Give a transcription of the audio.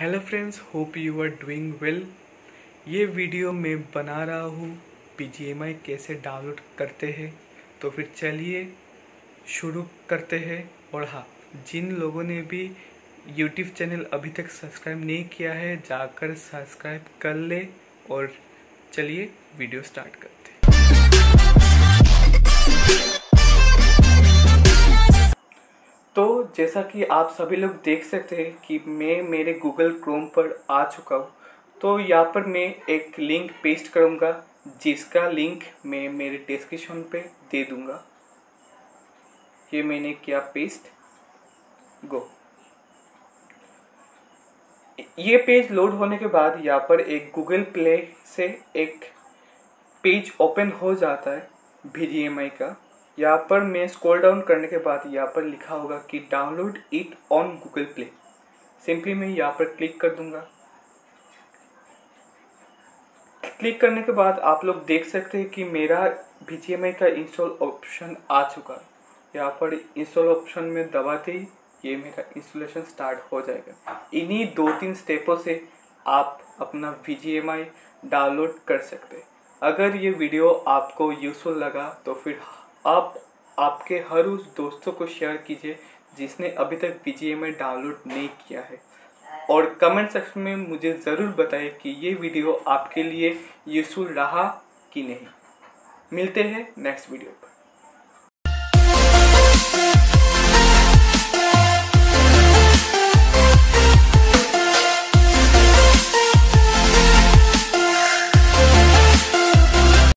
Hello friends hope you are doing well ये video मैं बना रहा हूँ पी कैसे डाउनलोड करते हैं। तो फिर चलिए शुरू करते हैं। और हाँ जिन लोगों ने भी यूट्यूब चैनल अभी तक सब्सक्राइब नहीं किया है, जाकर सब्सक्राइब कर ले। और चलिए वीडियो स्टार्ट करते हैं। तो जैसा कि आप सभी लोग देख सकते हैं कि मैं मेरे गूगल क्रोम पर आ चुका हूँ। तो यहाँ पर मैं एक लिंक पेस्ट करूँगा, जिसका लिंक मैं मेरे डिस्क्रिप्शन पे दे दूँगा। ये मैंने किया पेस्ट गो ये पेज लोड होने के बाद यहाँ पर एक गूगल प्ले से एक पेज ओपन हो जाता है वी का। यहाँ पर मैं स्क्रॉल डाउन करने के बाद यहाँ पर लिखा होगा कि download it on Google play simply मैं यहाँ पर क्लिक कर दूँगा। क्लिक करने के बाद आप लोग देख सकते हैं कि मेरा वी का इंस्टॉल ऑप्शन आ चुका है। यहाँ पर इंस्टॉल ऑप्शन में दबाते ही ये मेरा इंस्टॉलेशन स्टार्ट हो जाएगा। इन्हीं दो तीन स्टेपों से आप अपना वी डाउनलोड कर सकते हैं। अगर ये वीडियो आपको यूज़फुल लगा तो फिर आप आपके हर उस दोस्तों को शेयर कीजिए, जिसने अभी तक वी डाउनलोड नहीं किया है। और कमेंट सेक्शन में मुझे ज़रूर बताएँ कि ये वीडियो आपके लिए यूज़फुल रहा कि नहीं। मिलते हैं नेक्स्ट वीडियो पर।